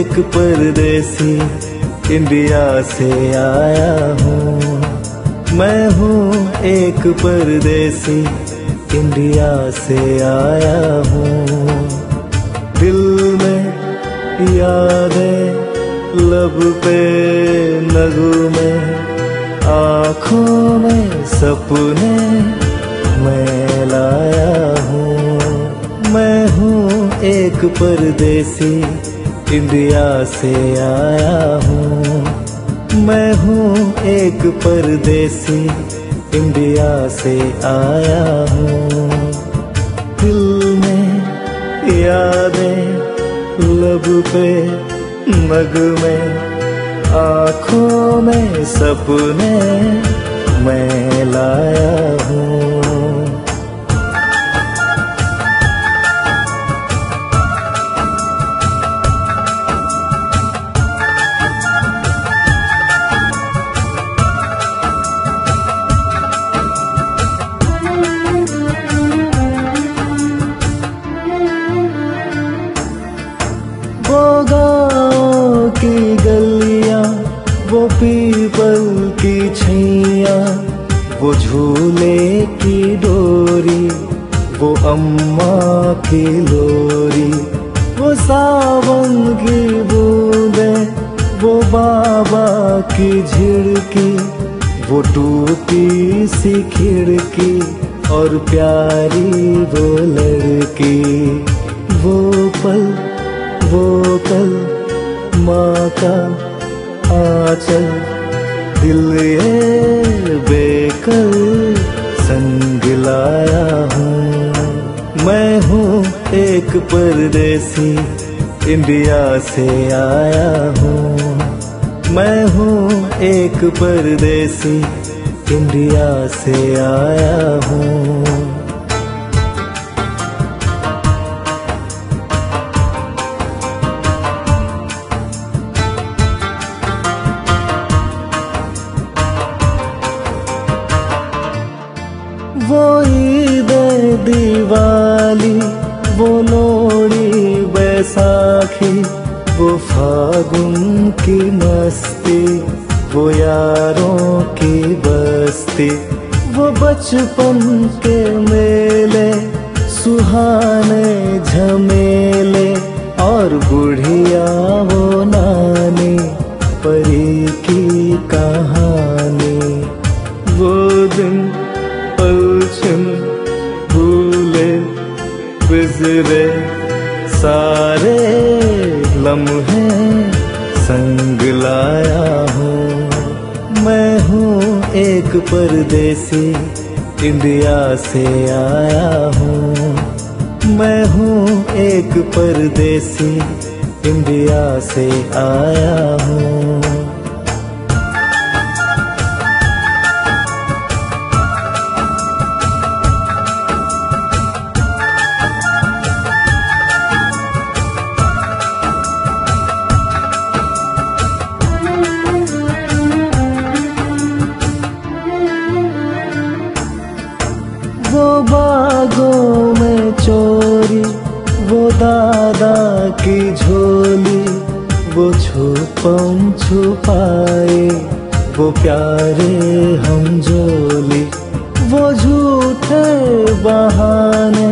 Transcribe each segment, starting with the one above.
एक परदेसी इंडिया से आया हूँ। मैं हूँ एक परदेसी इंडिया से आया हूँ। दिल में यादें, लब पे नगु में, आँखों में सपने मैं लाया हूँ। मैं हूँ एक परदेसी इंडिया से आया हूँ। मैं हूँ एक परदेसी, इंडिया से आया हूँ। दिल में यादें, लब पे नग में, आँखों में सपने मैं लाया हूँ। सी खिड़की और प्यारी वो लड़की। वो पल, वो कल माँ का आंचल। दिल ये बेकल संग लाया हूँ। मैं हूँ एक परदेसी, इंडिया से आया हूँ। मैं हूँ एक परदेसी इंडिया से आया हूँ। प्यारे हम जोली, वो झूठे बहाने,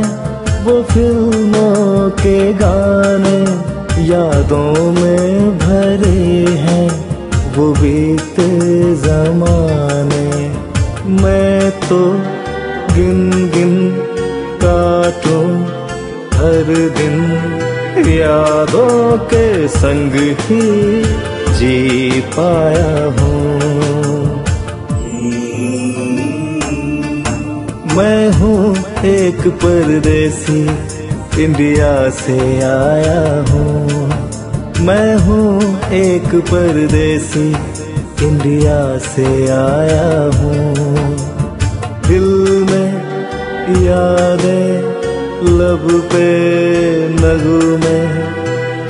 वो फ़िल्मों के गाने, यादों में भरे हैं, वो बीते जमाने। मैं तो गिन गिन काटूं हर दिन, यादों के संग ही जी पाया हूँ। मैं हूँ एक परदेसी, इंडिया से आया हूँ। मैं हूँ एक परदेसी, इंडिया से आया हूँ। दिल में यादें, लब पे नगु में,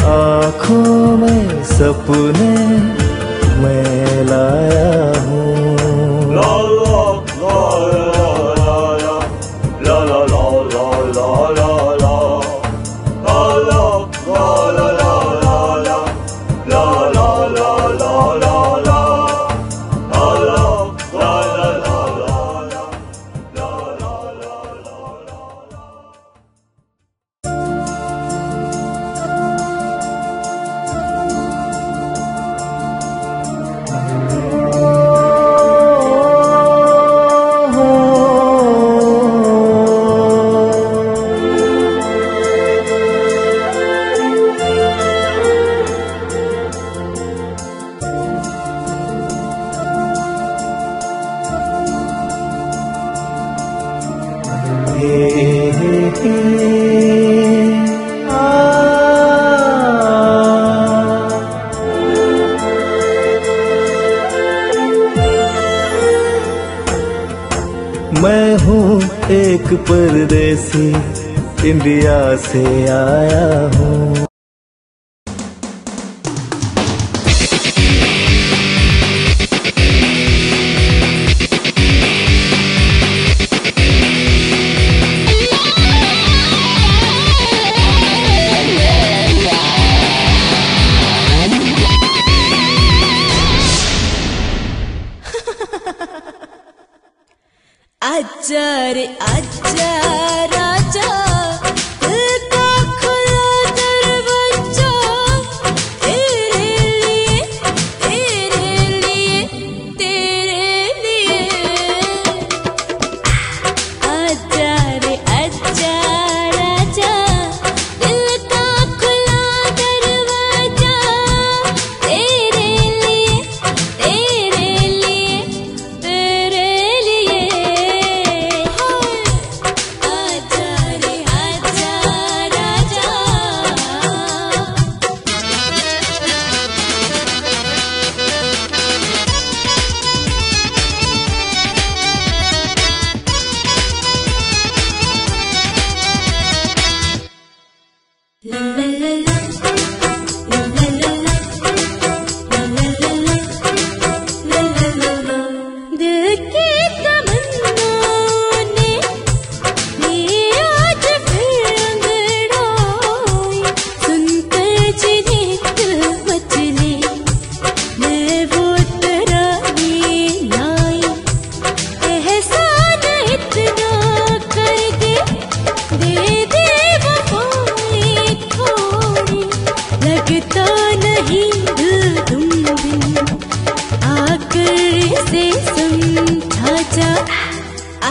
आँखों में सपने मैं लाया से आया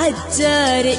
आजा रे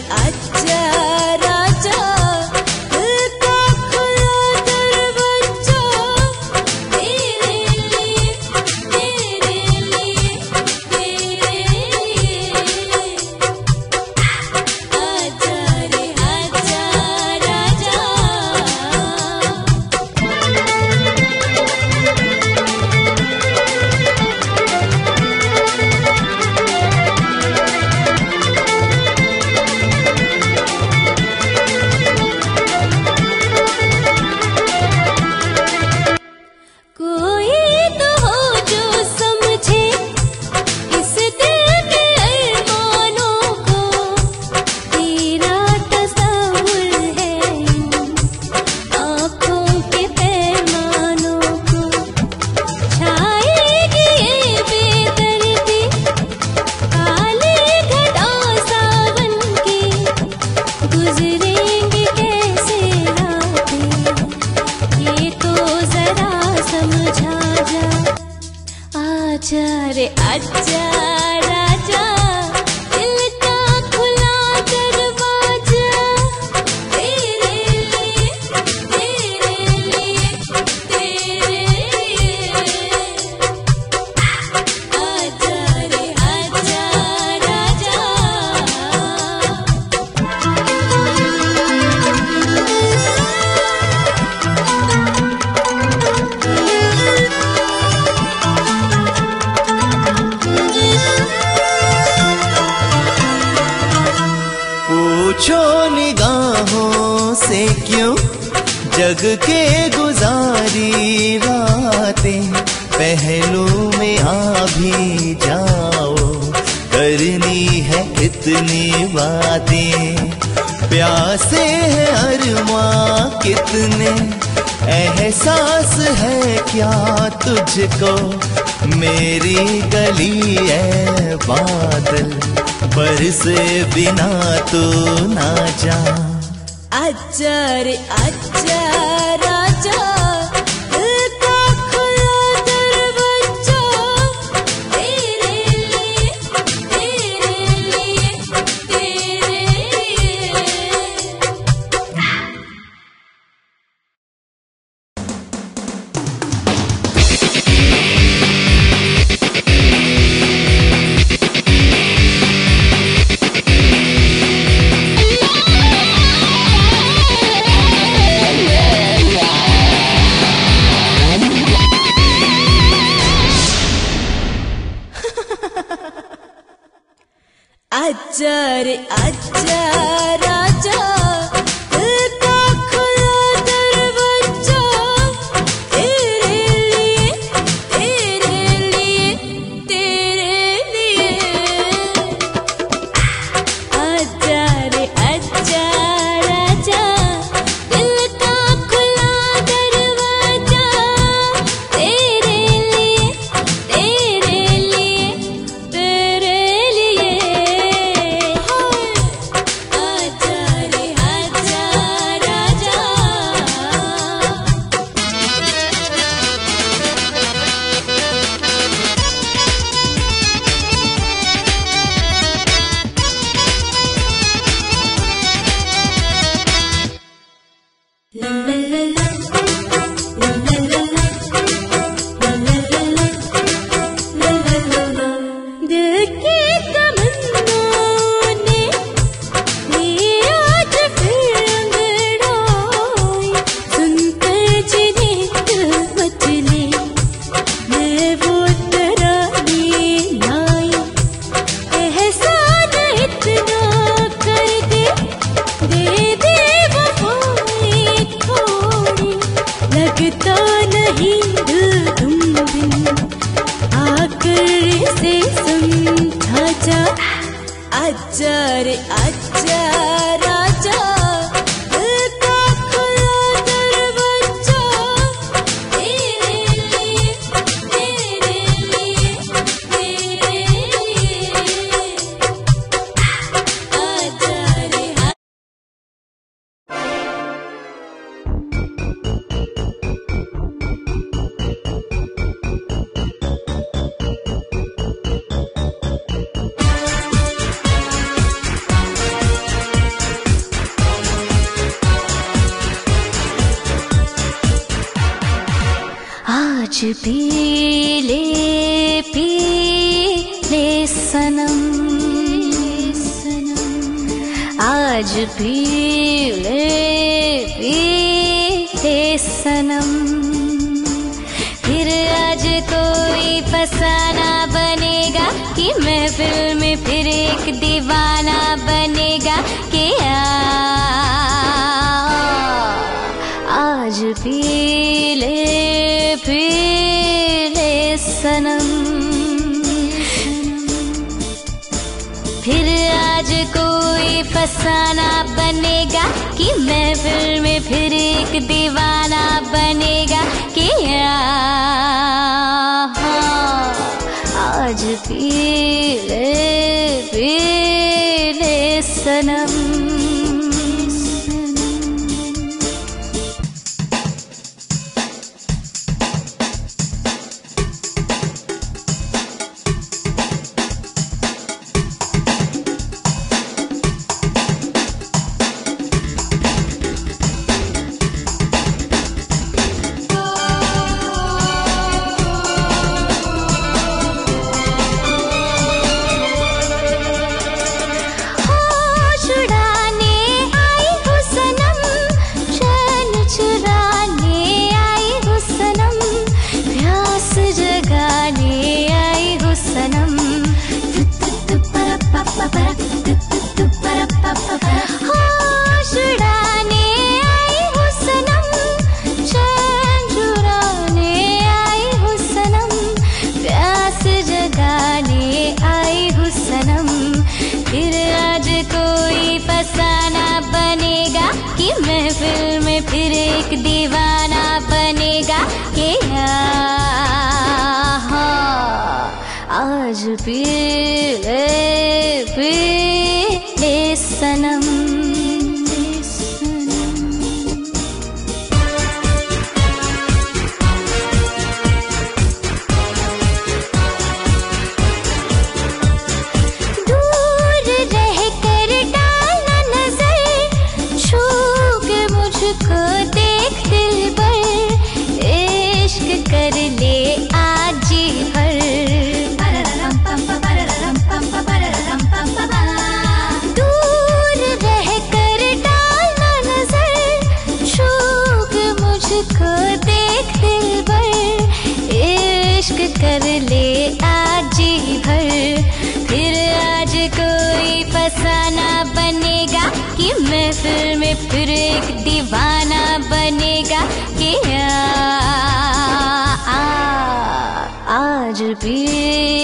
Angel be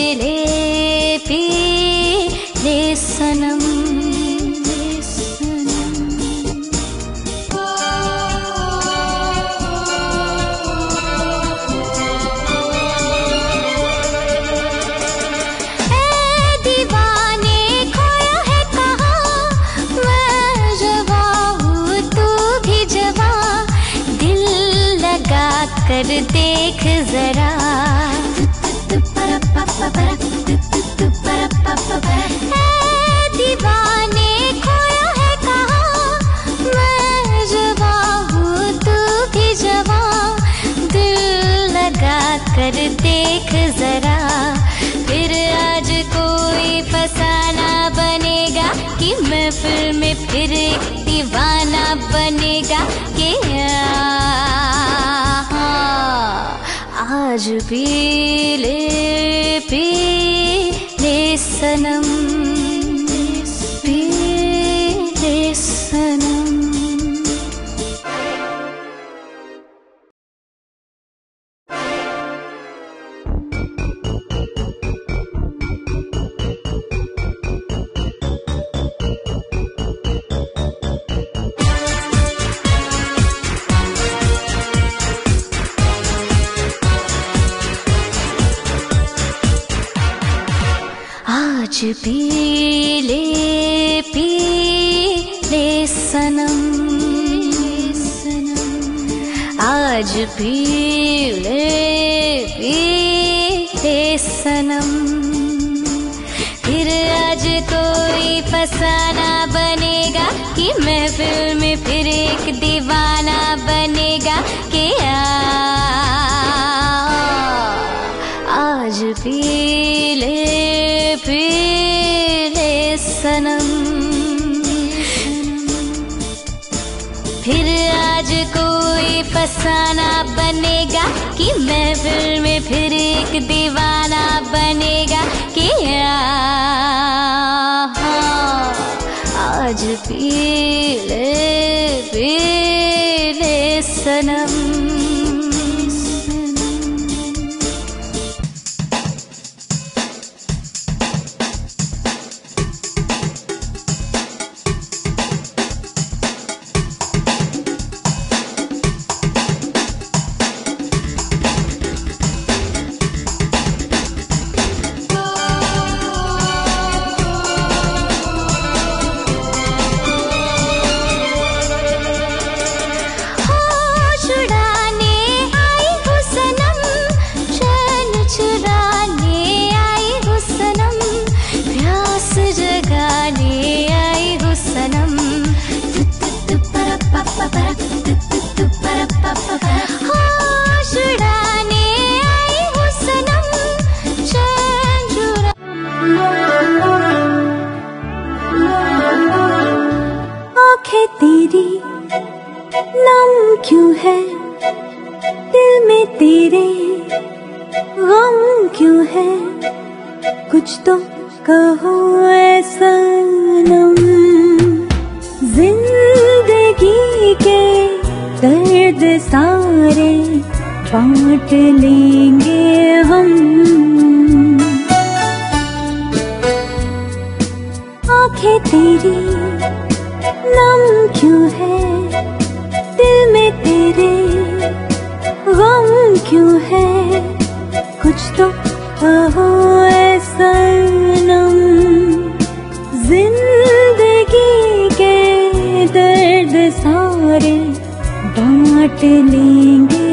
कर देख जरा। फिर आज कोई फसाना बनेगा कि मैं फ़िल्म में फिर एक दीवाना बनेगा के आज भी ले पी सनम see. कि महफिल में फिर एक दीवाना बनेगा कि आज भी ले ले सनम। सारे डाट लेंगे।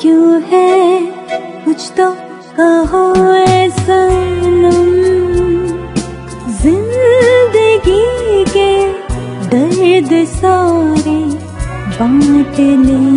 क्यों है? कुछ तो कहो ऐसा ज़िंदगी के दर्द सारे बांट ले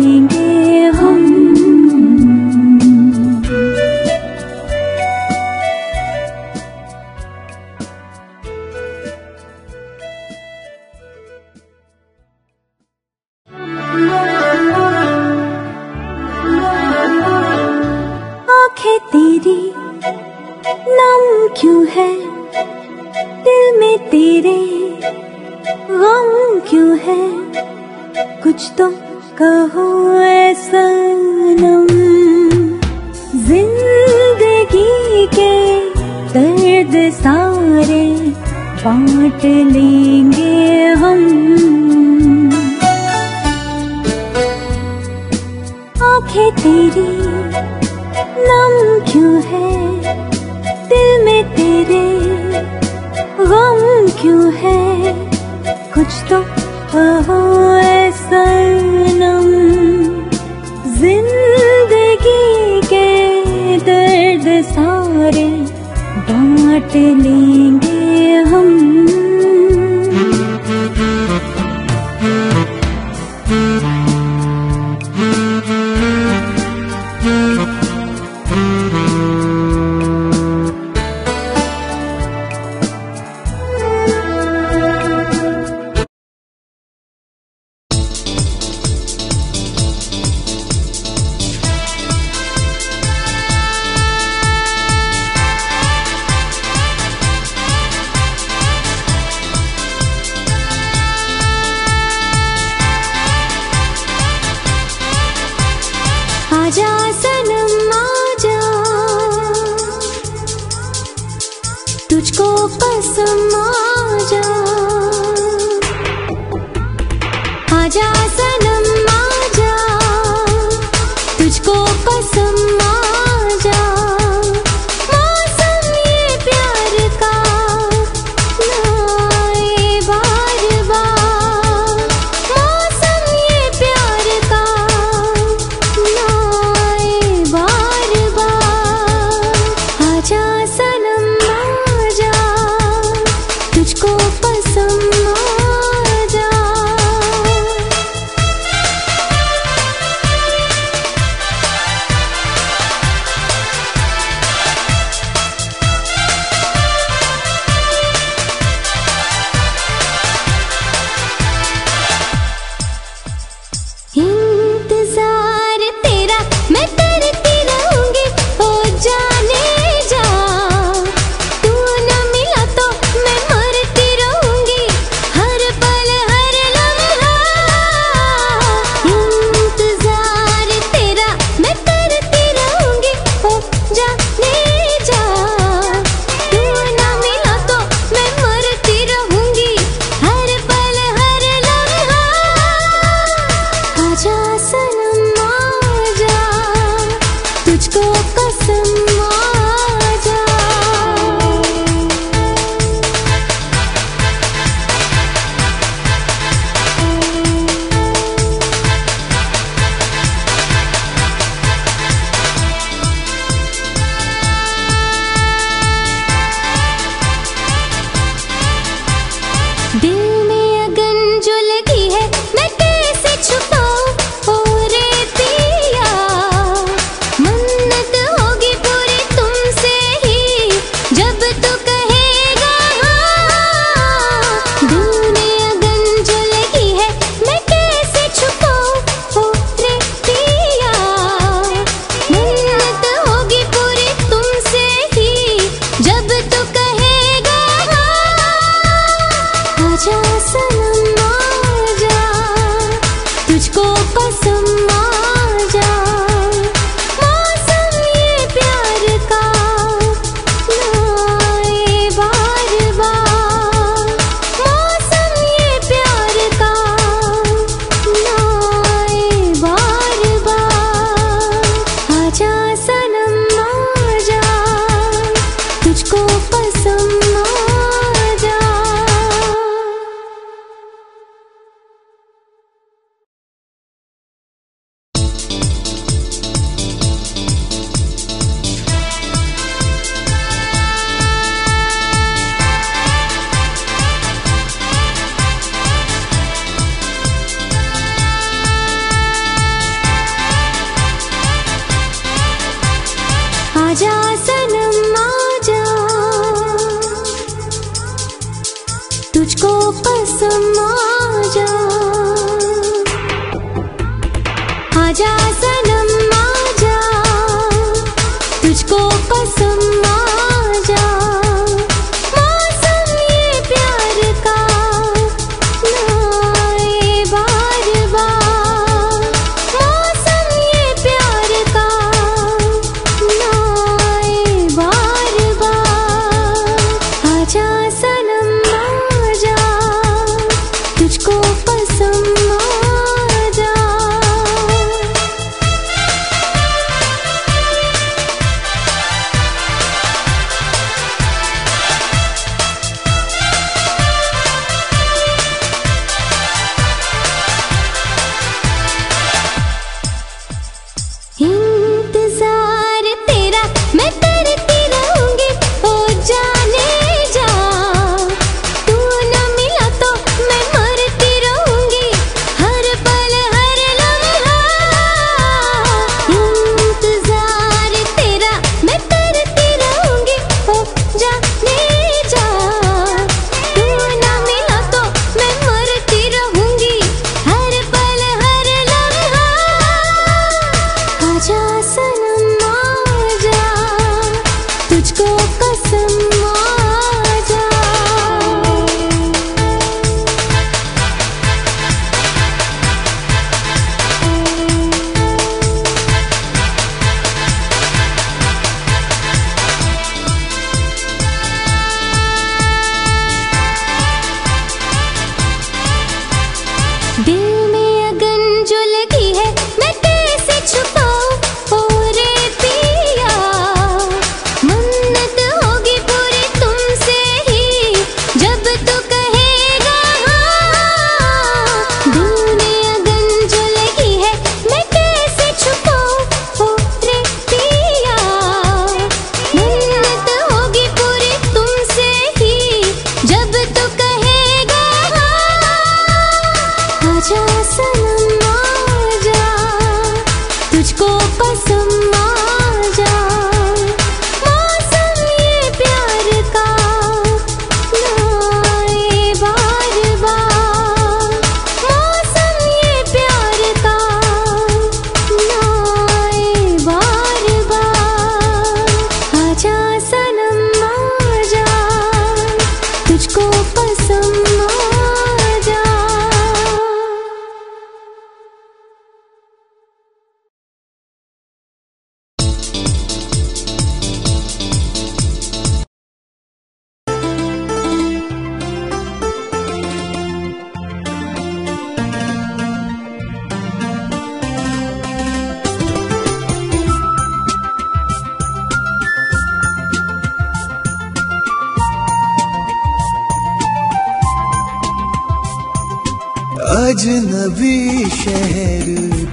अजनबी शहर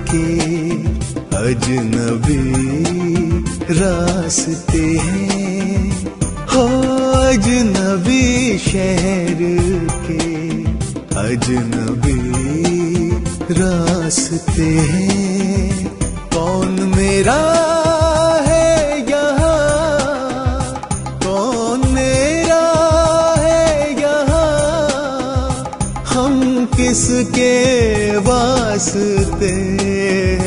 के अजनबी रास्ते हैं। हो अजनबी शहर के अजनबी रास्ते हैं। कौन मेरा किसके वास्ते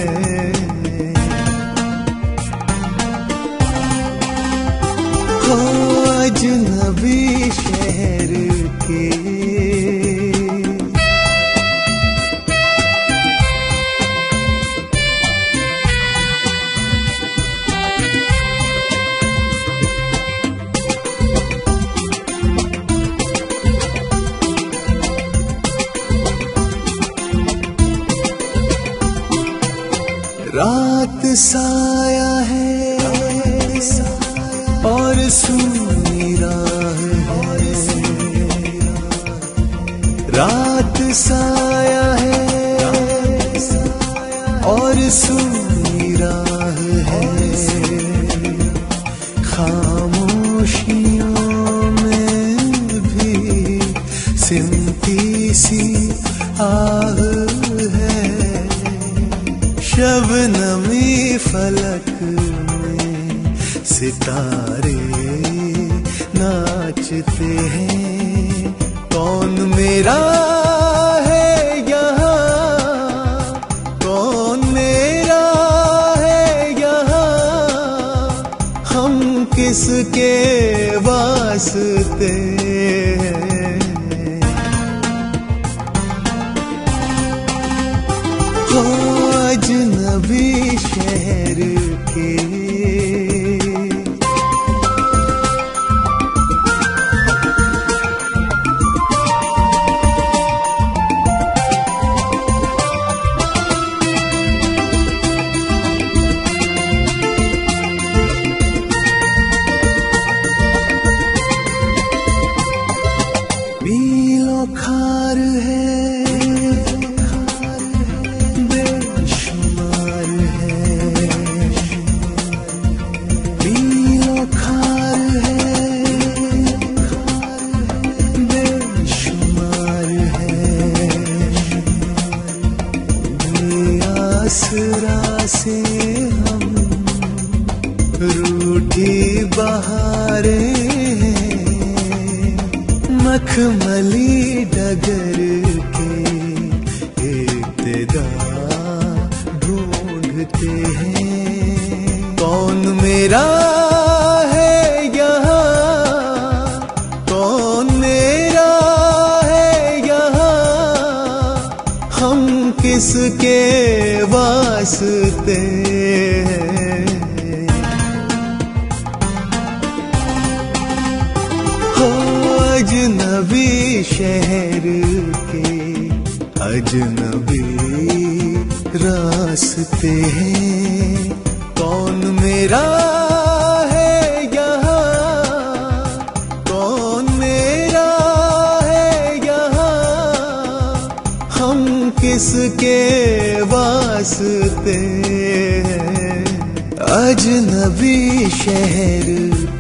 अजनबी शहर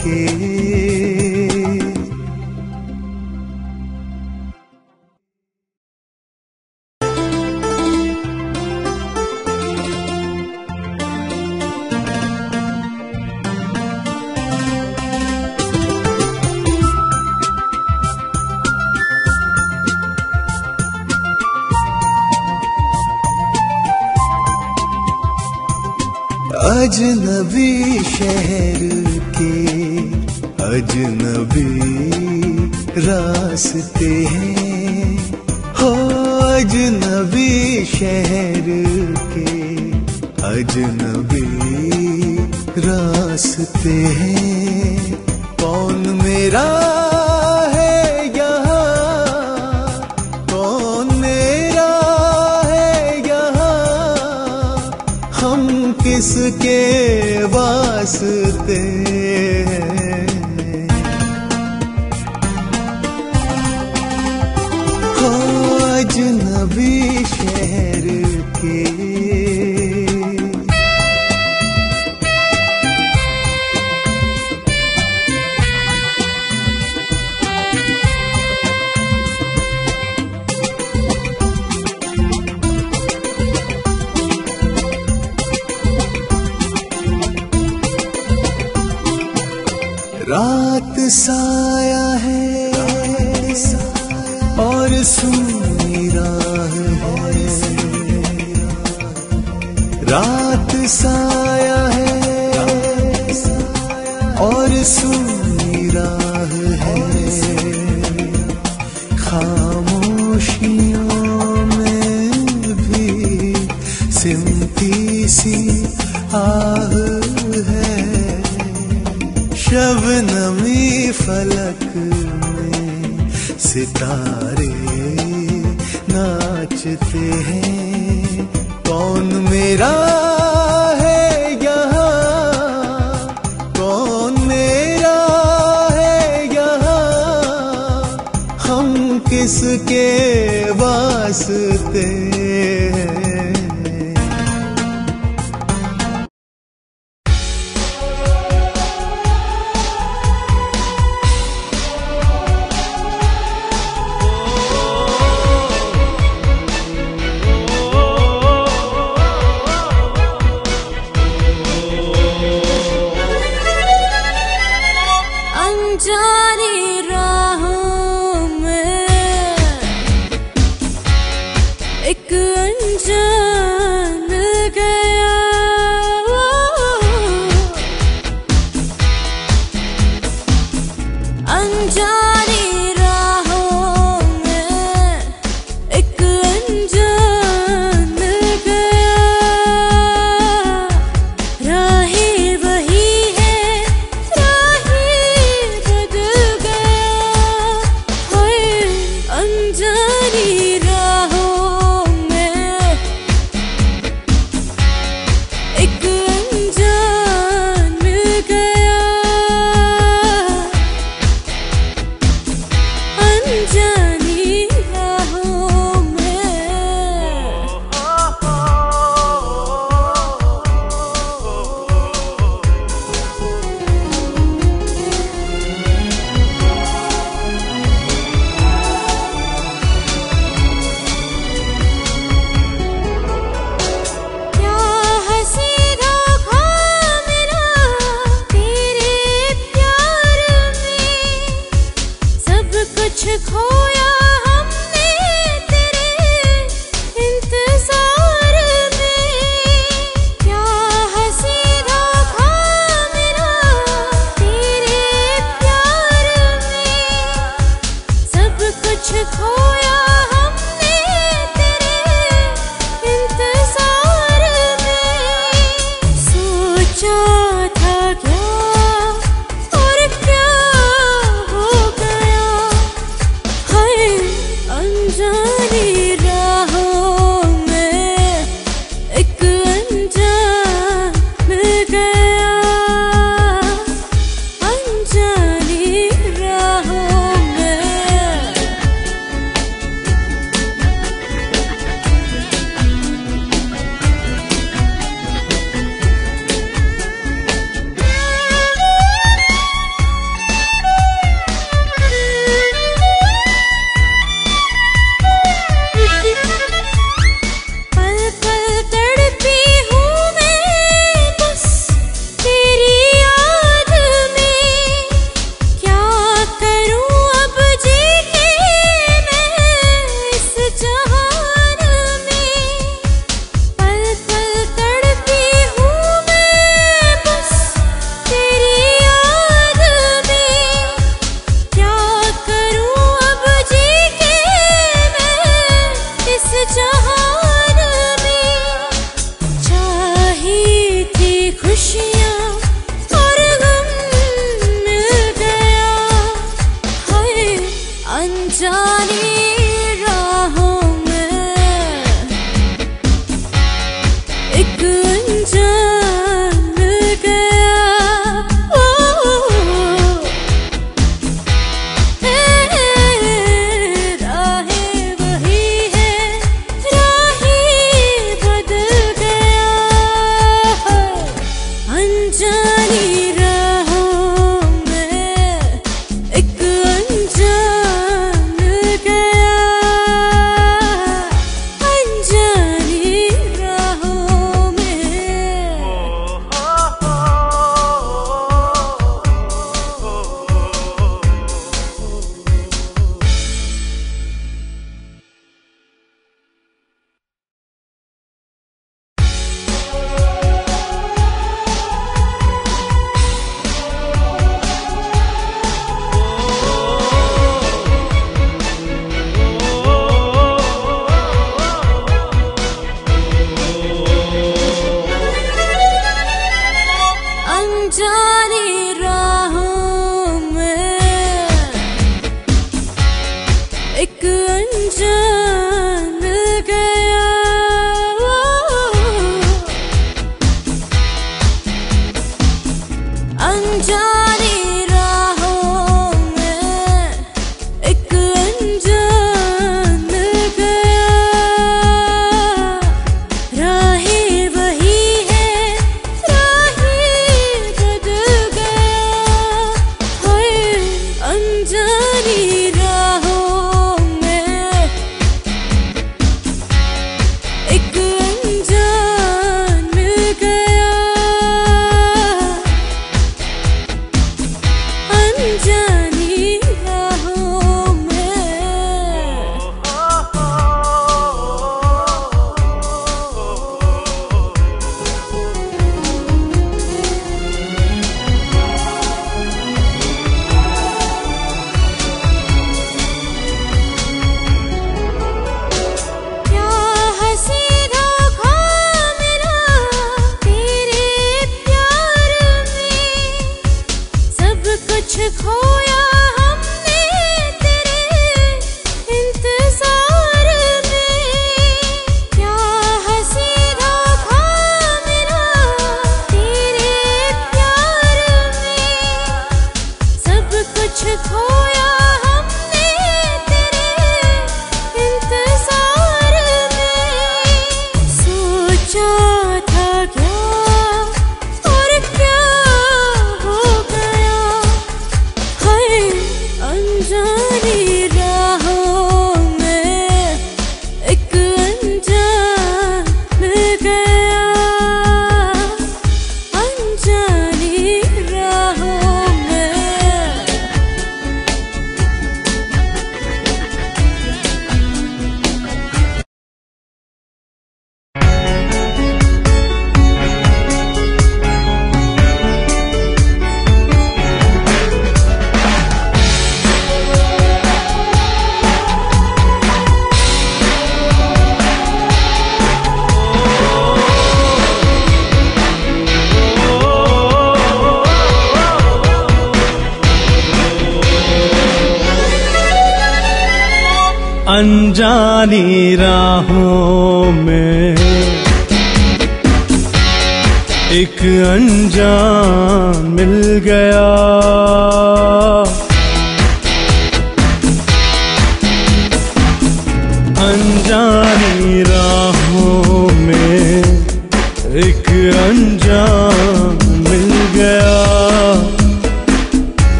के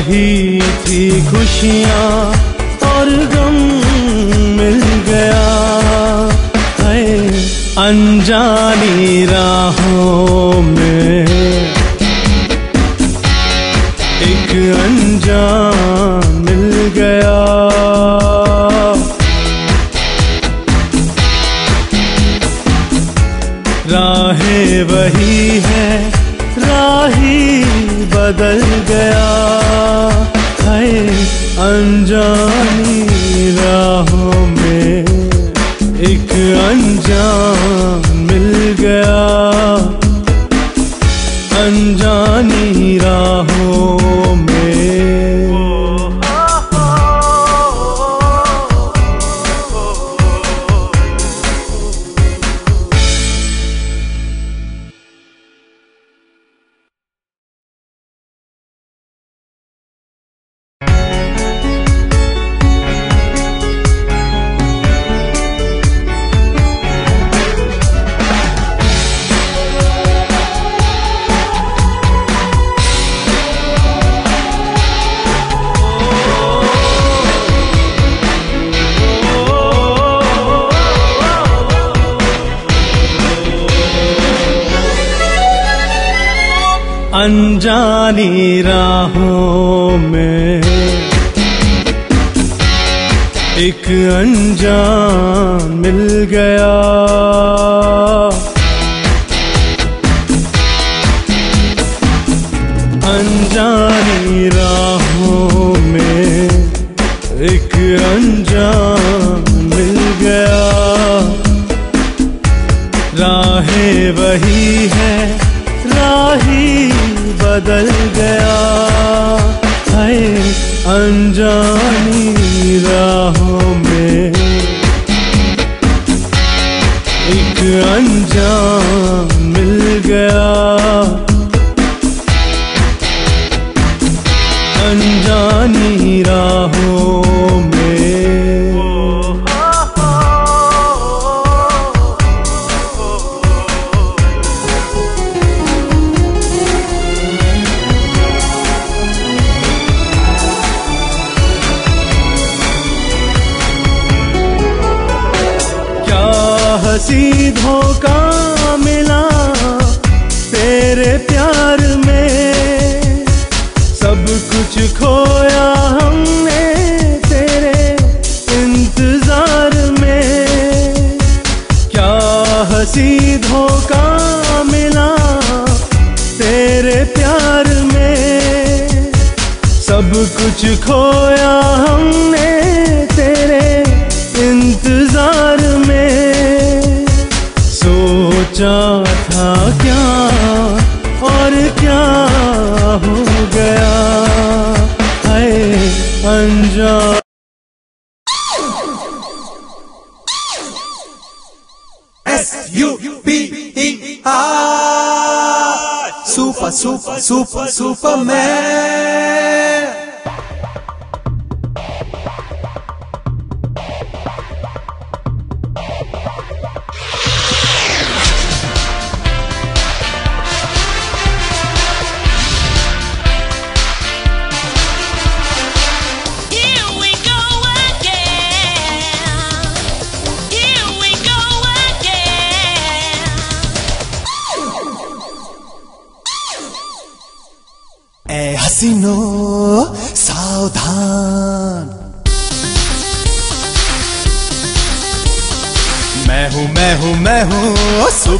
चाही थी खुशियाँ और गम मिल गया। है अनजानी राहों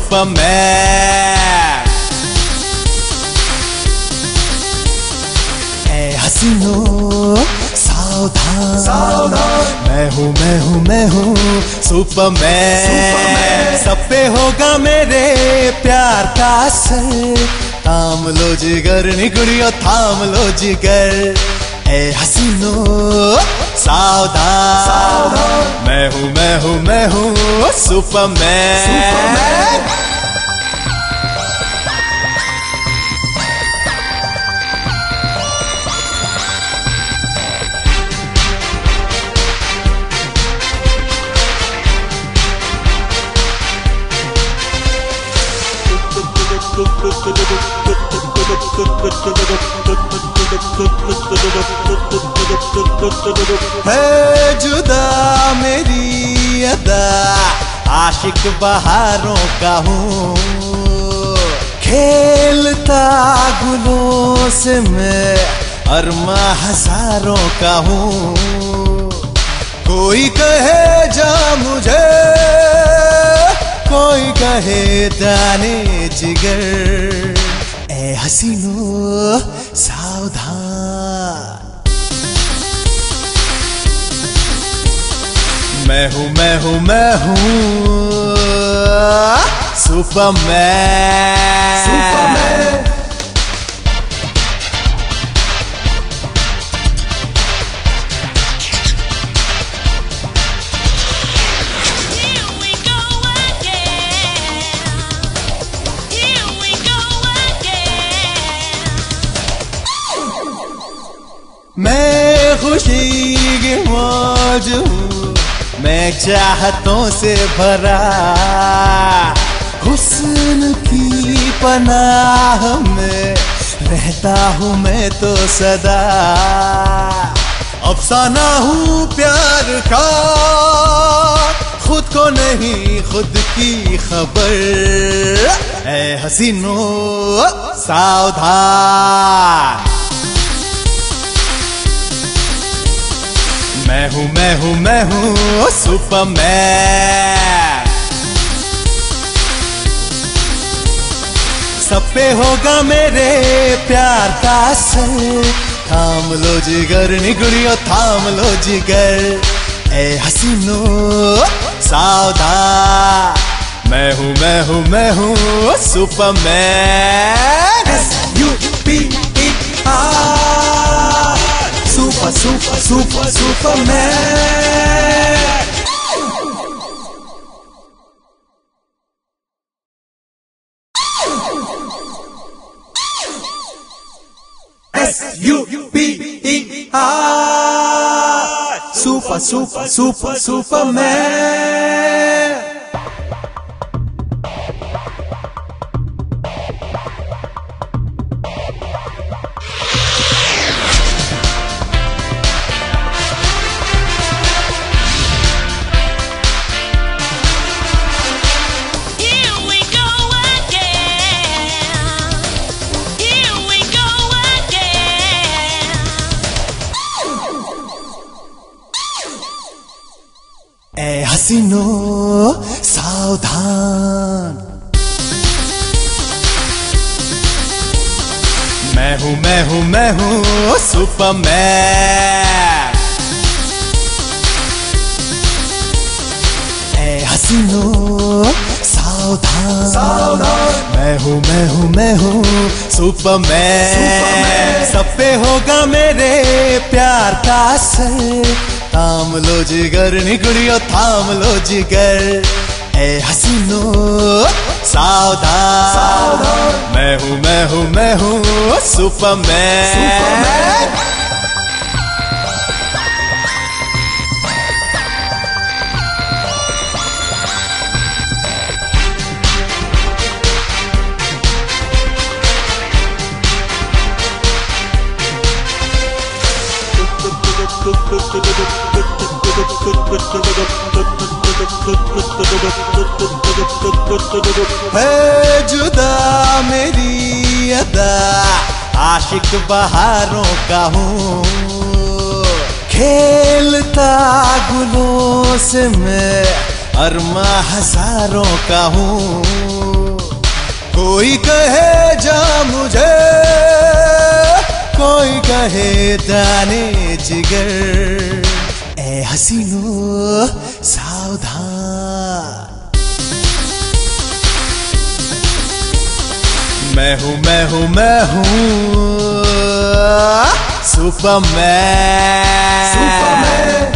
सुपरमैन ए हसीनो सावधान। सावधान। मैं हूँ मैं हूँ मैं हूँ सुपरमैन सब पे होगा मेरे प्यार का असर। थाम लो जिगर निगुड़ियो थाम लो जिगर। ए हसीनो। सावधान। मैं हूँ मैं हूँ मैं हूँ सुपरमैन। है जुदा मेरी अदा, आशिक बहारों का हूँ। खेलता गुलों से मैं अरमा हज़ारों का हूँ। कोई कहे, जा मुझे, कोई कहे दाने जिगर। ए हसीनो मैं हूँ मैं हूँ मैं हूँ Superman Superman Here we go again. Here we go again. मैं खुशी की मौज चाहतों से भरा हुस्न की पनाह में रहता हूँ मैं तो सदा। अफसाना हूँ प्यार का, खुद को नहीं, खुद की खबर। है हसीनो सावधान। मैं हूँ मैं हूँ मैं हूँ सुपरमैन। सब पे होगा मेरे प्यार का असर। थाम लो जिगर, निगुड़ियो, थाम लो जिगर। ए हसीनो, सावधान। मैं हूँ मैं हूँ मैं हूँ Superman. S U P Supa, supa, supa, supa. S-U-P-E-R Super, super, super, Superman हसीनो सावधान मैं हूँ मैं हूँ मैं हूँ सुपरमैन ए हसीनो सावधान सावधान मैं हूँ मैं हूँ मैं हूँ सुपरमैन सब पे होगा मेरे प्यार का असर थाम लो जिगर निगड़ियो थाम लो जिगर। ए हसीनो सावधान। मैं हूँ मैं हूँ मैं हूँ सुपरमैन। जुदा मेरी अदा, आशिक बहारों का हूँ। खेलता गुलों से मैं अरमा हज़ारों का हूँ। कोई कहे, जा मुझे। कोई कहे दाने जिगर। ए हसीनो मैं हूँ मैं हूँ मैं हूँ। सुपरमैन। सुपरमैन।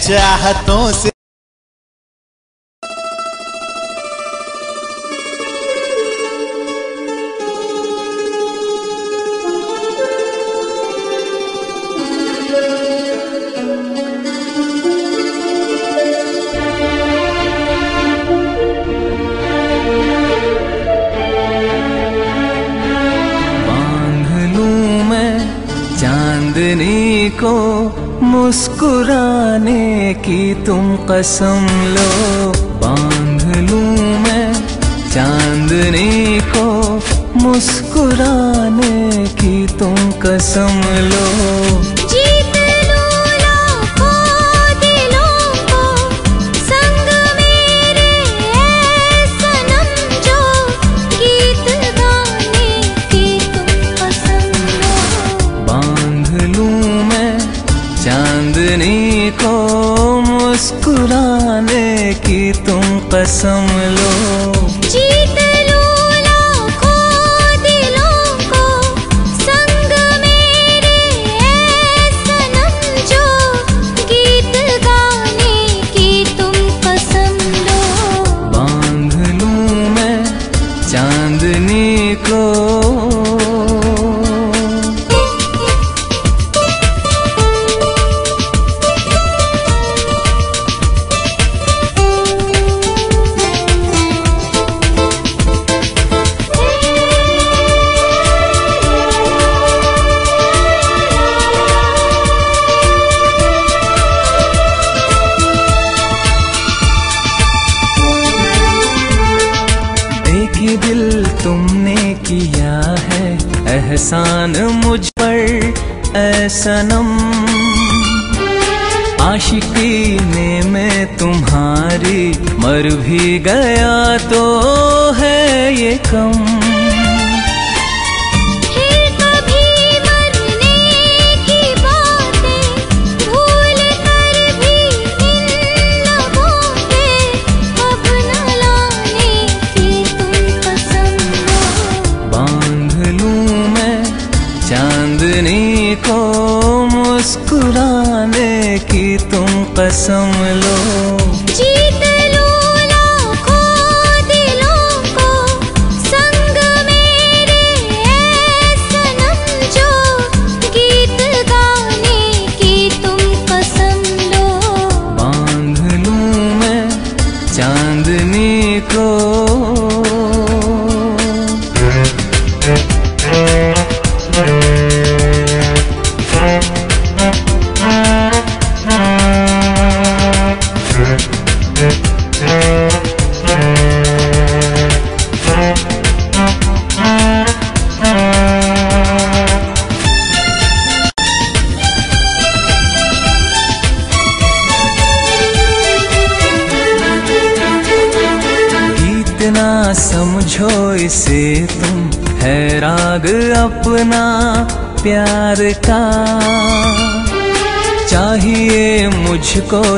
चाहतों से कसम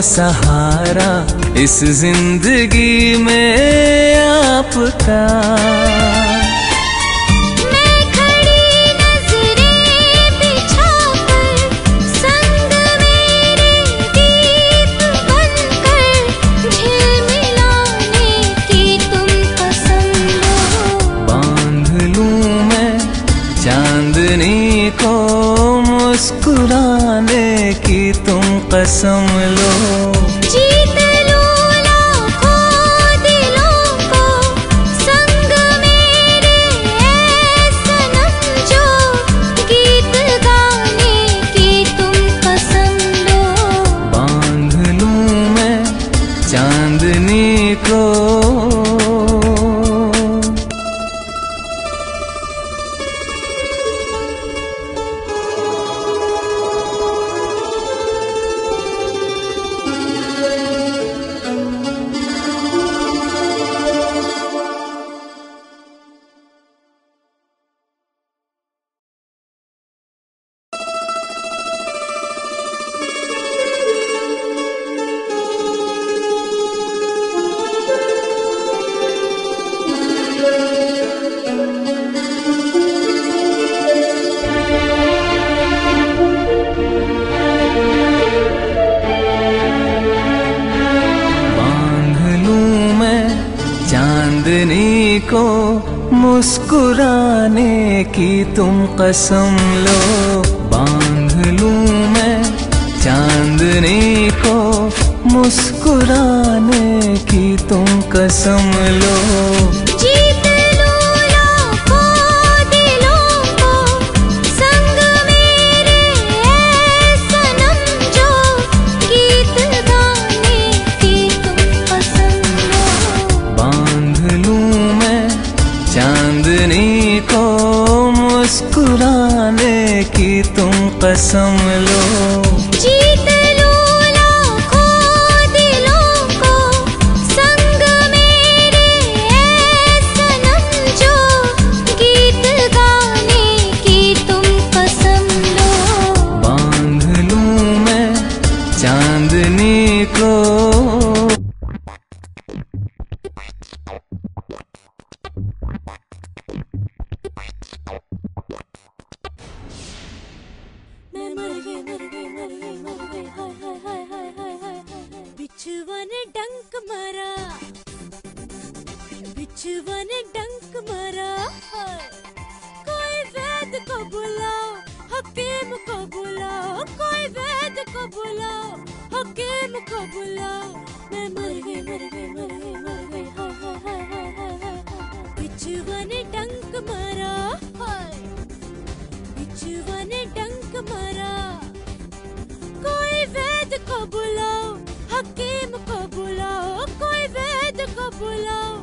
सहारा। इस ज़िंदगी में हकीम को बुलाओ कोई वैद को बुलाओ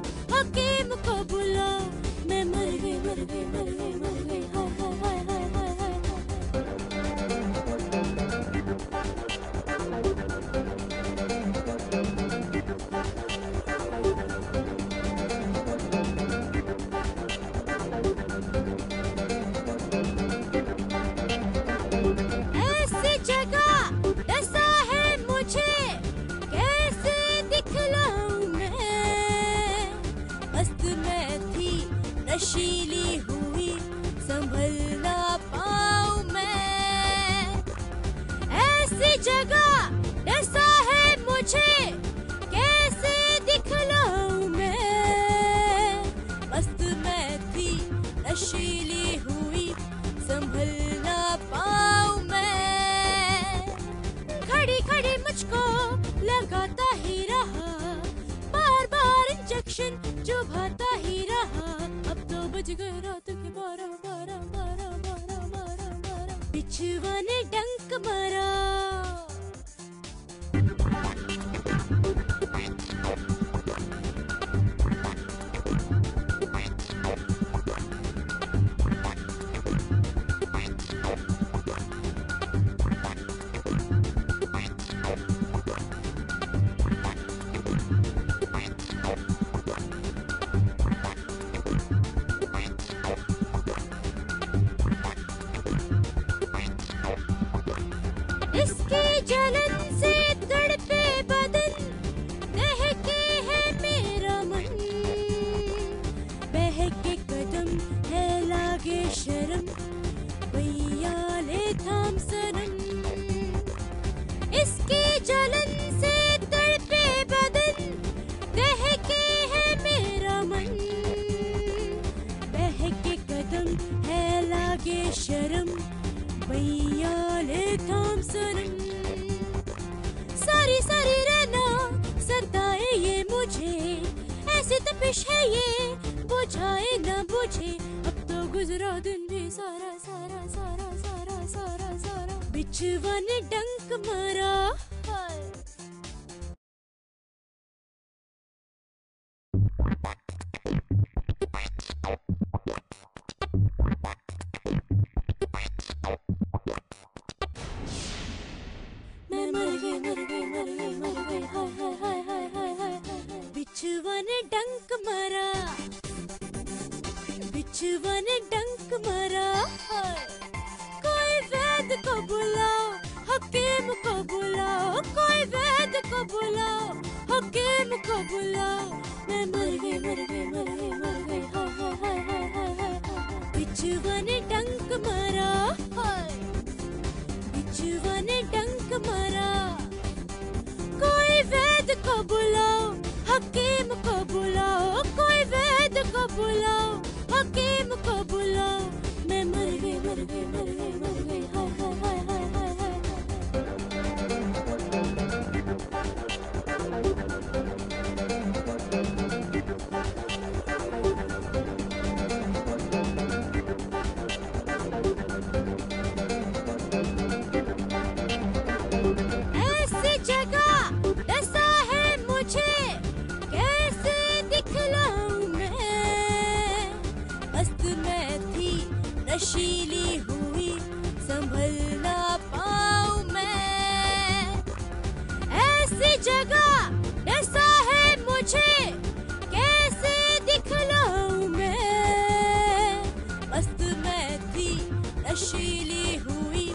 नशीली हुई,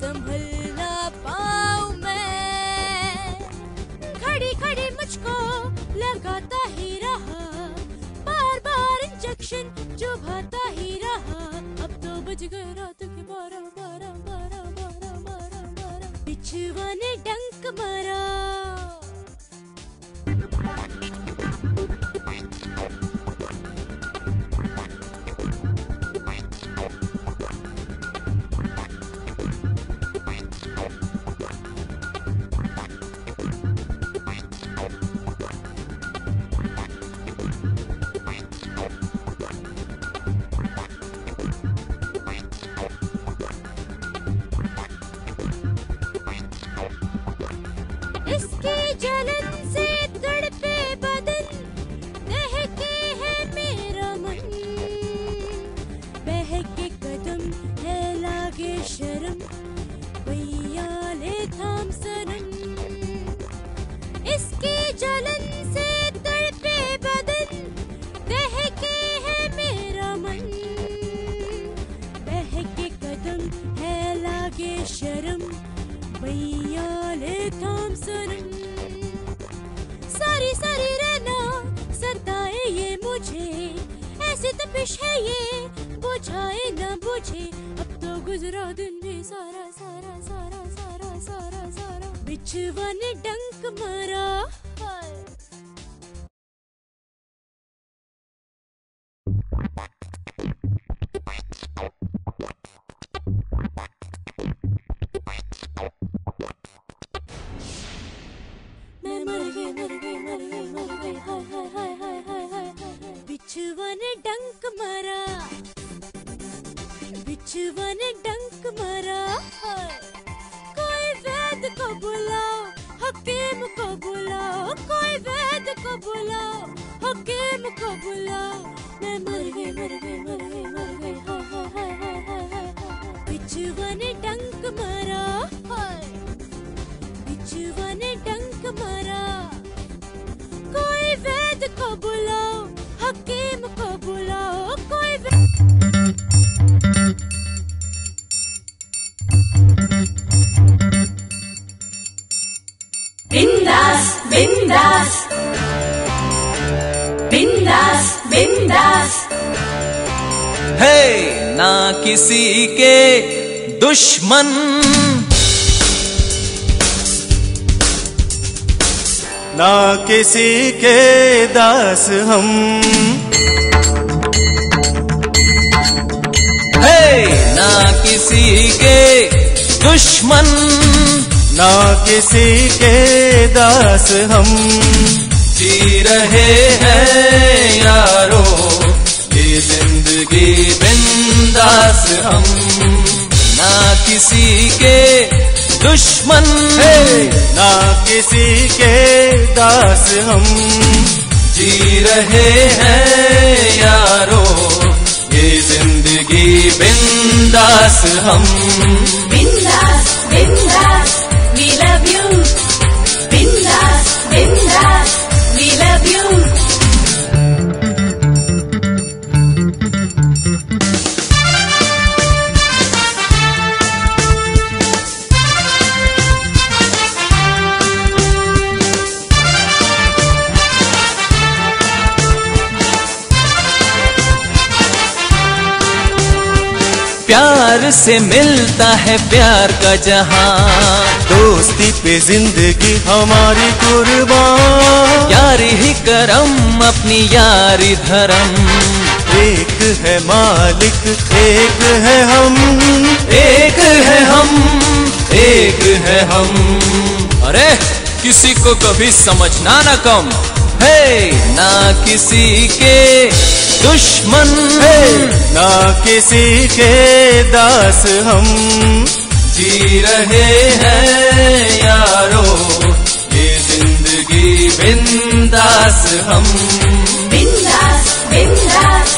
संभल ना पाऊ मैं। खड़ी खड़ी मुझको लगाता ही रहा, बार बार इंजेक्शन चुभाता ही रहा। अब तो बज गया दुश्मन। ना किसी के दास हम। हे ना किसी के दुश्मन। ना किसी के दास हम। जी रहे हैं यारो ये ज़िंदगी बिंदास हम। ना किसी के दुश्मन है। ना किसी के दास हम जी रहे हैं यारो। ये ज़िंदगी बिंदास हम। बिंदास बिंदास वी लव यू बिंदास बिंदास वी लव यू प्यार से मिलता है प्यार का जहाँ। दोस्ती पे ज़िंदगी हमारी कुर्बान। यारी ही करम अपनी यारी धर्म। एक है मालिक एक है हम। एक है हम एक है हम। अरे किसी को कभी समझना ना कम। है ना किसी के दुश्मन है ना किसी के दास हम जी रहे हैं यारो ये ज़िंदगी बिंदास हम। बिंदास bindas,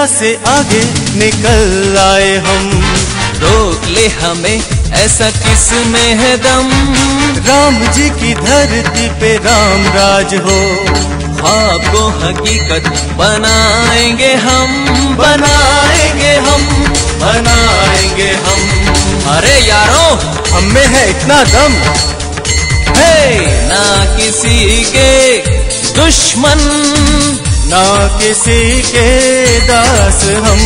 दुनिया से आगे निकल आए हम। रोक ले हमें ऐसा किसमें है दम? राम जी की धरती पे राम राज हो। ख्वाब को हकीकत बनाएँगे हम। बनाएँगे हम बनाएँगे हम। अरे यारो! हम में है इतना दम। है ना किसी के दुश्मन। ना किसी के दास हम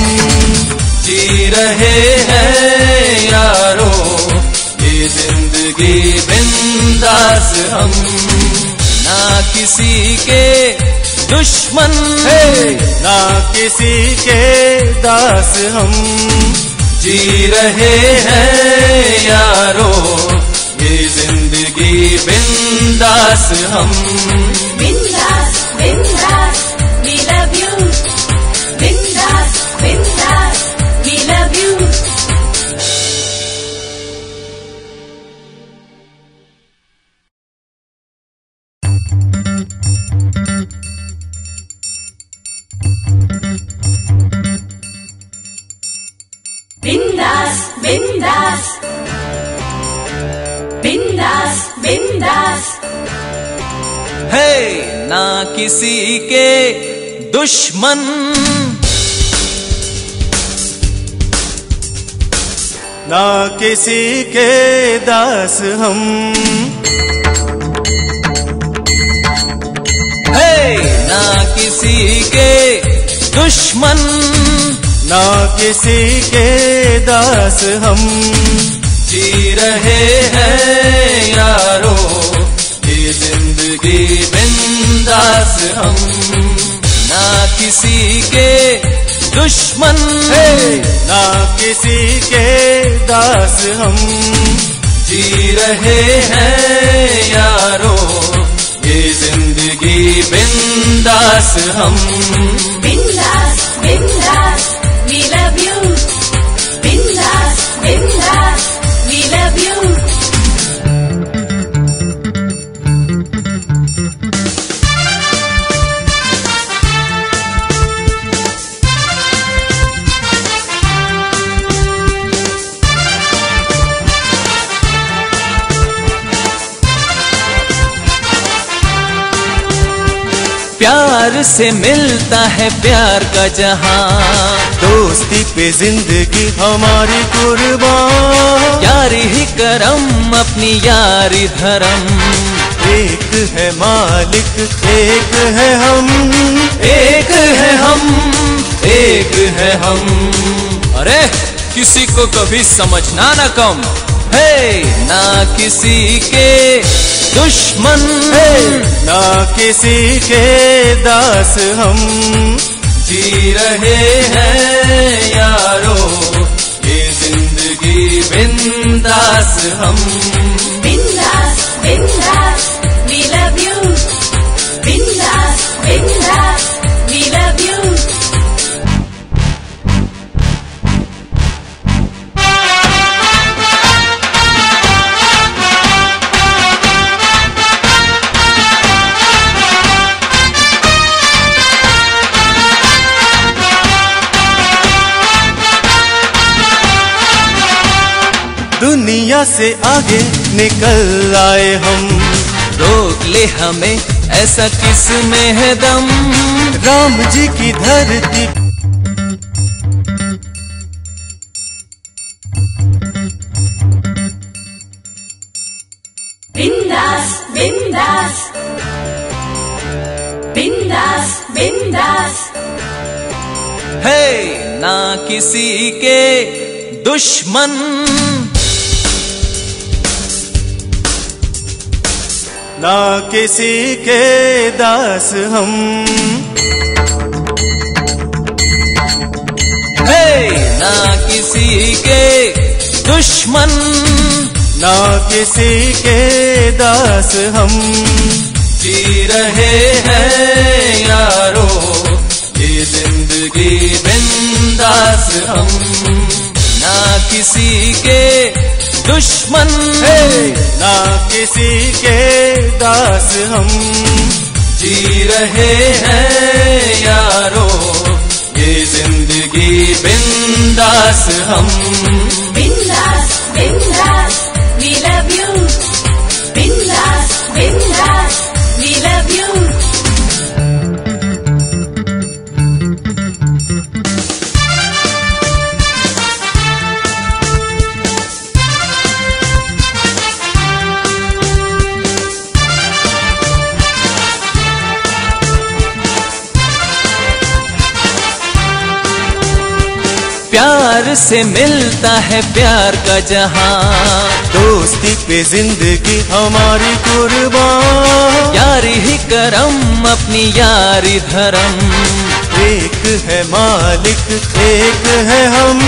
जी रहे हैं यारो ये ज़िंदगी बिंदास हम ना किसी के दुश्मन है ना किसी के दास हम जी रहे हैं यारो ये ज़िंदगी बिंदास हम Bindas, bindas, किसी के दुश्मन। ना किसी के दास हम। है ना किसी के दुश्मन। ना किसी के दास हम। जी रहे हैं यारो। के बिंदास हम ना किसी के दुश्मन है ना किसी के दास हम। जी रहे हैं यारो ये ज़िंदगी बिंदास हम। बिंदास बिंदास वी लव यू बिंदास बिंदास वी लव यू प्यार से मिलता है प्यार का जहाँ। दोस्ती पे ज़िंदगी हमारी कुर्बान। यारी ही करम अपनी यारी धर्म। एक है मालिक एक है हम। एक है हम एक है हम। अरे किसी को कभी समझना ना कम। है ना किसी के दुश्मन है। ना किसी के दास हम जी रहे हैं यारो ये ज़िंदगी बिंदास हम। बिंदास बिंदास वी लव यू बिंदास बिंदास। दुनिया से आगे निकल आए हम रोक ले हमें ऐसा किसमें है दम राम जी की धरती Bindas, bindas. Bindas, bindas. है ना किसी के दुश्मन ना किसी के दास हम। है, ना किसी के दुश्मन, ना किसी के दास हम। जी रहे हैं यारो, ये ज़िंदगी बिंदास हम। ना किसी के दुश्मन। ना किसी के दास हम। जी रहे हैं यारो ये ज़िंदगी बिंदास हम। बिंदास बिंदास वी लव यू बिंदास बिंदास। से मिलता है प्यार का जहाँ। दोस्ती पे ज़िंदगी हमारी कुर्बान। यारी ही करम अपनी यारी धर्म। एक है मालिक एक है हम।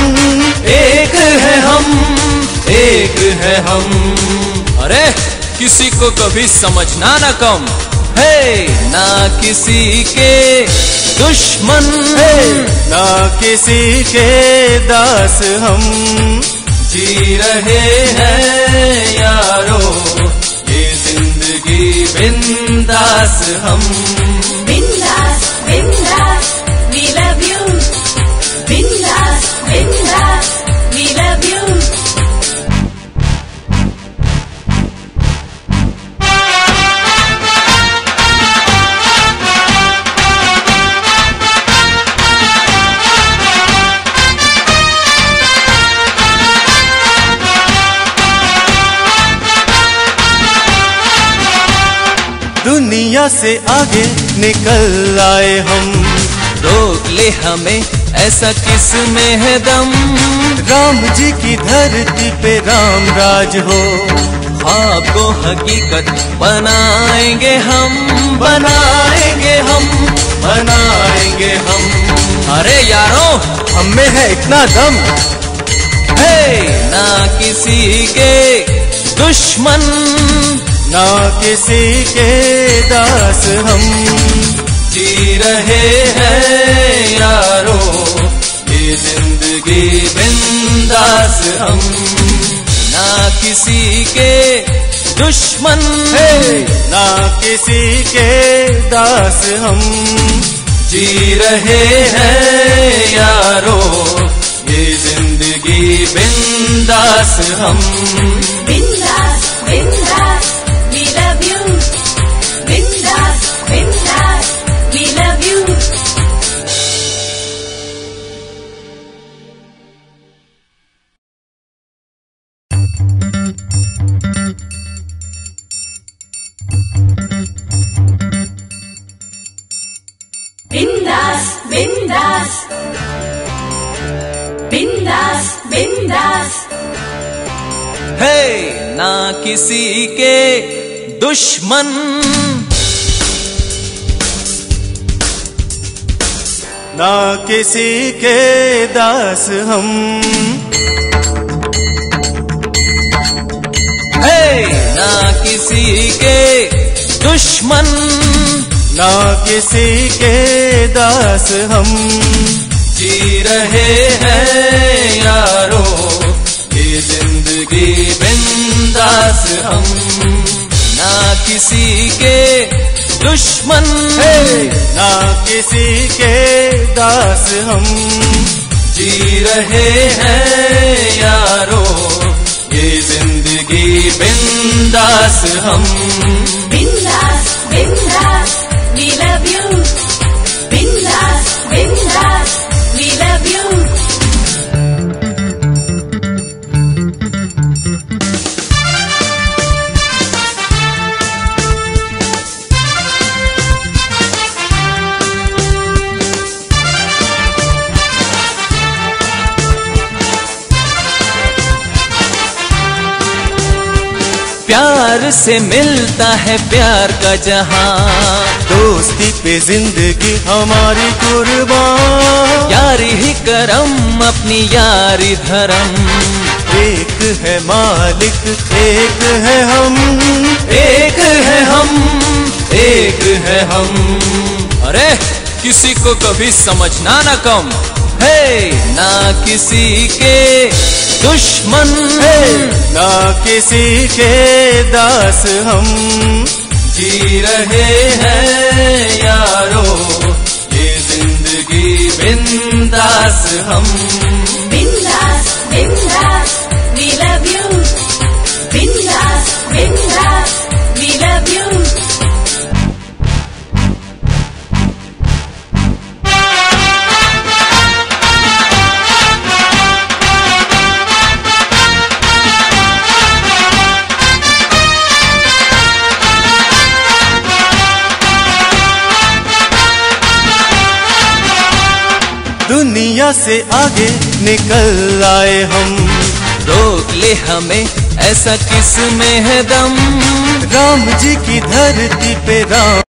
एक है हम एक है हम। अरे किसी को कभी समझना ना कम। है ना किसी के दुश्मन है ना किसी के दास हम जी रहे हैं यारो ये ज़िंदगी बिंदास हम। बिंदास bindas, दुनिया से आगे निकल आए हम। रोक ले हमें ऐसा किसमें है दम? राम जी की धरती पे राम राज हो। ख्वाब को हकीकत बनाएँगे हम। बनाएँगे हम बनाएँगे हम। अरे यारो हम में है इतना दम। है ना किसी के दुश्मन। ना किसी के दास हम। जी रहे हैं यारो ये ज़िंदगी बिंदास हम। ना किसी के दुश्मन ना किसी के दास हम। जी रहे हैं यारो ये ज़िंदगी बिंदास हम। Bindas, bindas, है ना किसी के दुश्मन। ना किसी के दास हम। है ना किसी के दुश्मन। ना किसी के दास हम। जी रहे हैं यारो ये ज़िंदगी बिंदास हम ना किसी के दुश्मन है ना किसी के दास हम। जी रहे हैं यारो ये ज़िंदगी बिंदास हम। बिंदास बिंदास we love you से मिलता है प्यार का जहाँ। दोस्ती पे ज़िंदगी हमारी कुर्बान। यारी ही करम, अपनी यारी धर्म। एक है मालिक, एक है हम। एक है हम, एक है हम। अरे किसी को कभी समझना ना कम। है ना किसी के दुश्मन। ना किसी के दास हम जी रहे हैं यारो। ये ज़िंदगी बिंदास हम। बिंदास बिंदास we love you बिंदास बिंदास we love you दुनिया से आगे निकल आए हम। रोक ले हमें ऐसा किसमें है दम? राम जी की धरती पे राम।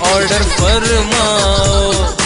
ऑर्डर फरमाओ।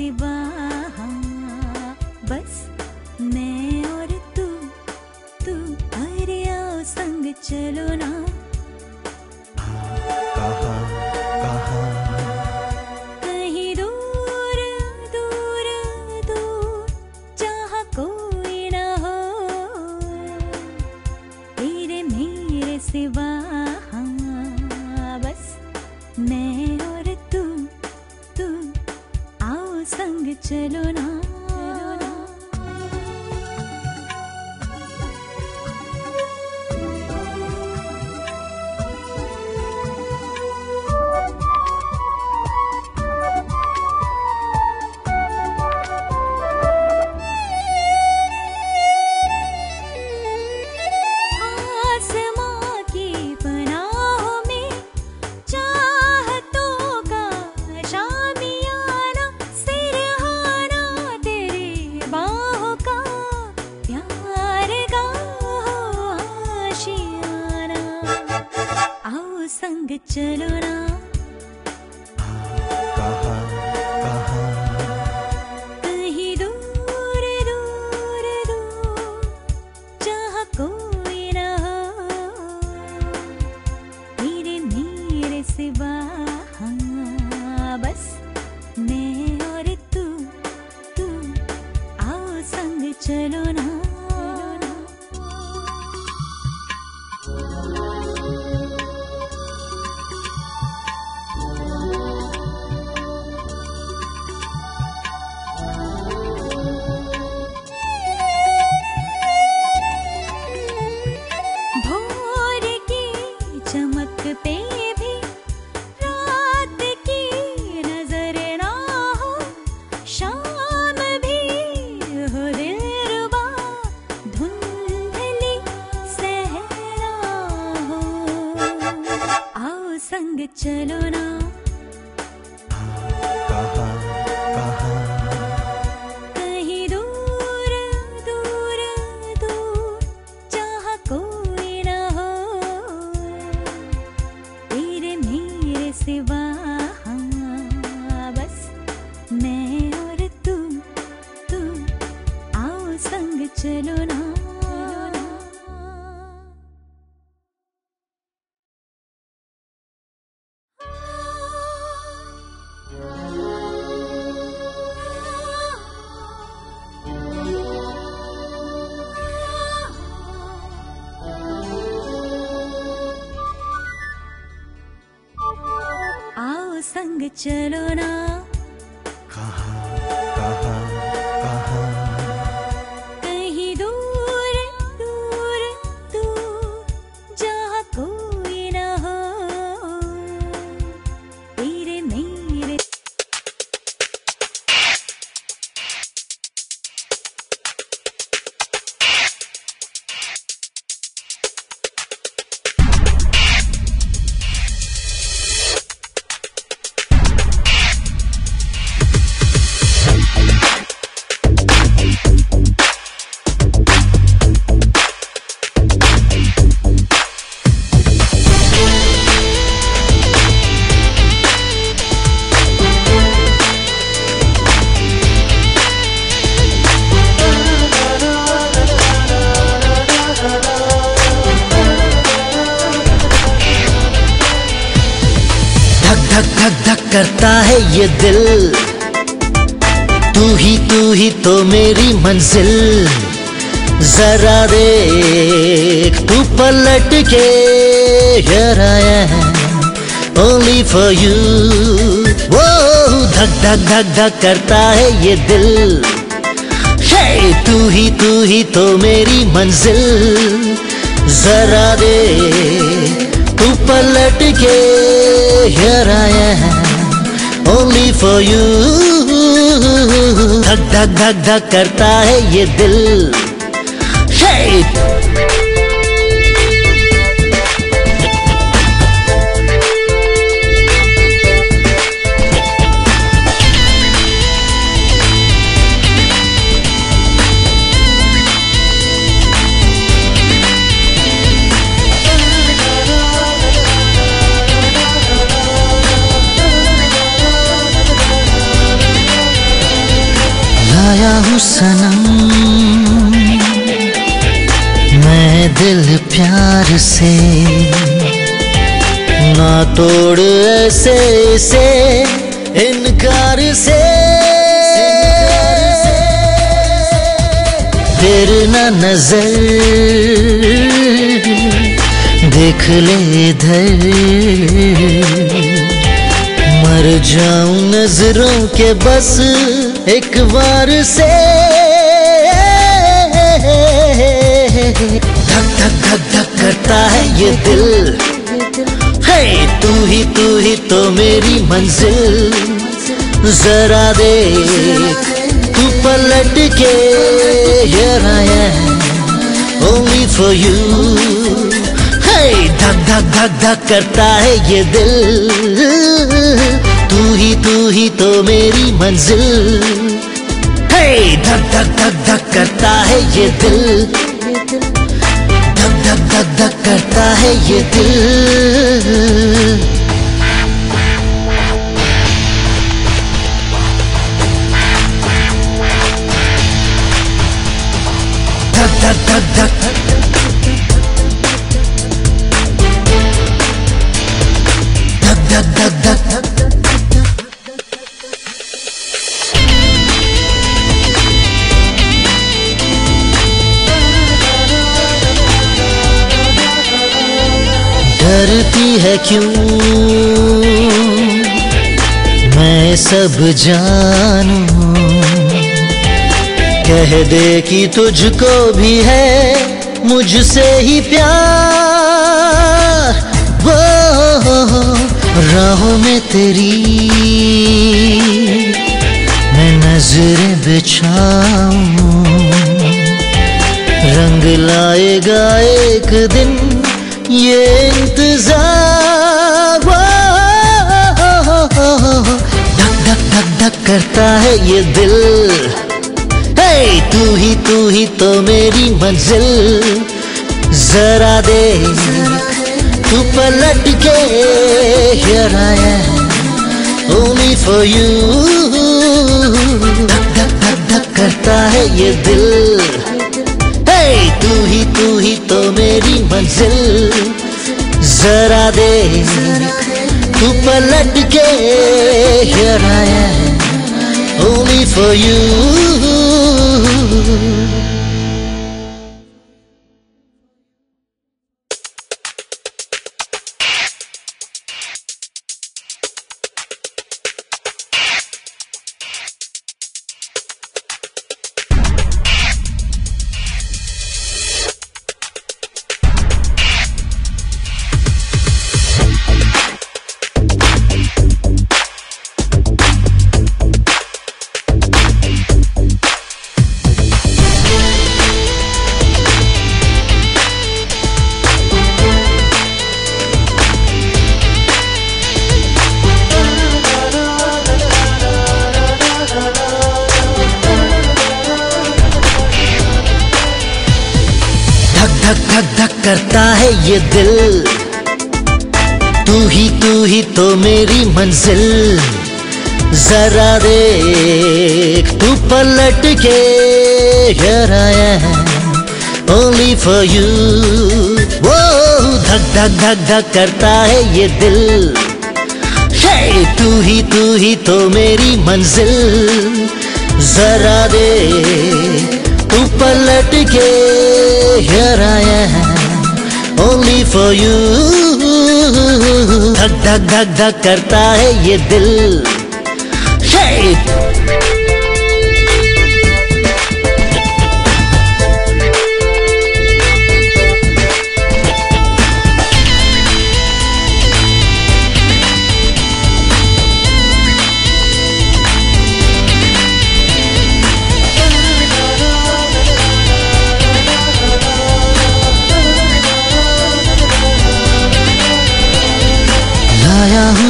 मेरे पलट के Here I am, only for वो धक धक धक धक करता है ये दिल। हे तू ही तू ही तो मेरी मंजिल। जरा दे, तू पलट के Here I am, only धक धक धक धक करता है ये दिल। Hey! सनम। मैं दिल प्यार से ना तोड़ ऐसे से इनकार से। तेरे ना नज़र देख ले इधर। मर जाऊँ नज़रों के बस एक बार से। धक धक धक धक करता है ये दिल। है, तू ही तू ही तो मेरी मंजिल। जरा देख, तू पलट के Here I am only धक धक धक धक करता है ये दिल। तू ही तू ही तो मेरी मंजिल। Hey, धक धक धक धक करता है ये दिल। धक धक धक धक करता है ये दिल। धक धक धक धक। डरती है क्यों? मैं सब जानू। कह दे कि तुझको भी है मुझसे ही प्यार। वो राहों में तेरी मैं नज़रें बिछाऊं। रंग लाएगा एक दिन ये इंतज़ार, धक धक धक धक करता है ये दिल। हे तू ही तू ही तो मेरी मंजिल। जरा दे तू पलट के Here I am धक धक धक धक करता है ये दिल। तू ही तू ही तो मेरी मंजिल। जरा दे तू पलट के here I am only for you करता है ये दिल। तू ही तू ही तो मेरी मंजिल। जरा देख, तू पलट के here I am only वो धक धक धक धक करता है ये दिल। हे तू ही तू ही तो मेरी मंजिल। जरा दे तू पलट के I am only for you. धक धक धक धक करता है ये दिल।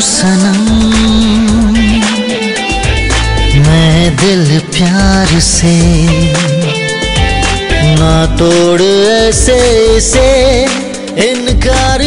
सनम। मैं दिल प्यार से ना तोड़ ऐसे से इनकार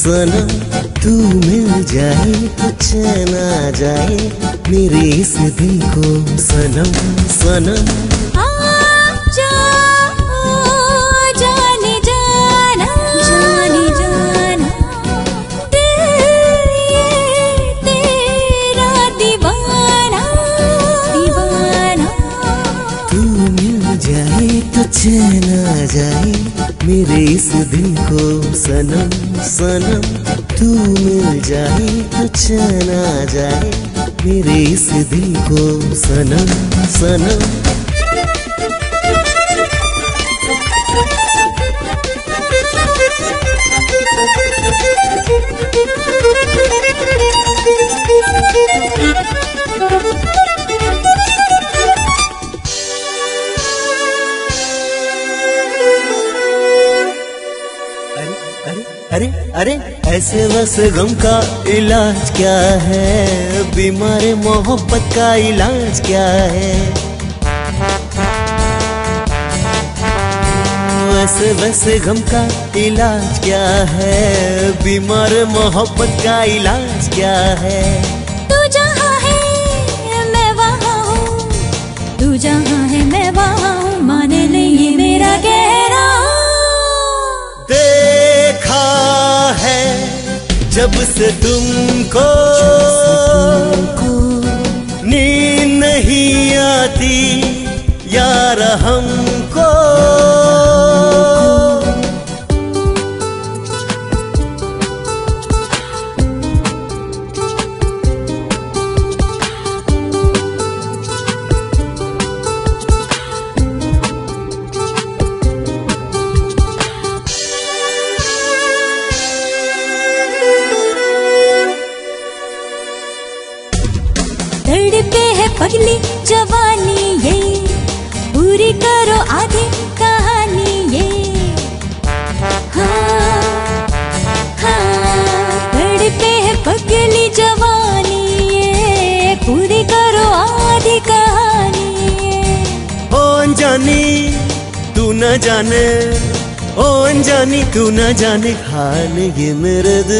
सनम तू मिल जाए तो आ जाए मेरे इस दिल को सनम सनम। आ जाए मेरे इस दिल को सनम सनम। ऐसे वैसे गम का इलाज क्या है? बीमार मोहब्बत का इलाज क्या है? ऐसे वैसे गम का इलाज क्या है? बीमार मोहब्बत का इलाज क्या है? तू जहाँ है, मैं वहाँ हूँ। तू जहाँ है, मैं वहाँ हूँ। जब से तुमको नींद नहीं आती यार हमको तू न जाने हाल ये मेरे दिल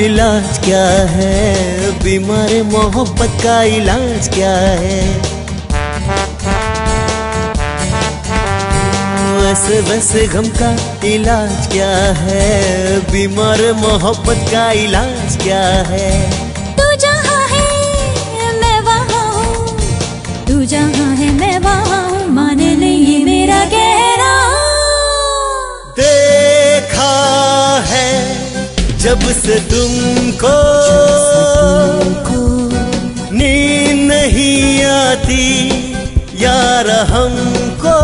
इलाज क्या है? बीमार, मोहब्बत का इलाज क्या है? बस बस, गम का इलाज क्या है? बीमार, मोहब्बत का इलाज क्या है? तू जहाँ है, मैं वहाँ हूँ। तू जहाँ है, मैं जब से तुमको नींद नहीं आती यार हमको